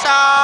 した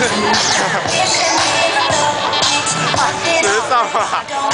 知道吗？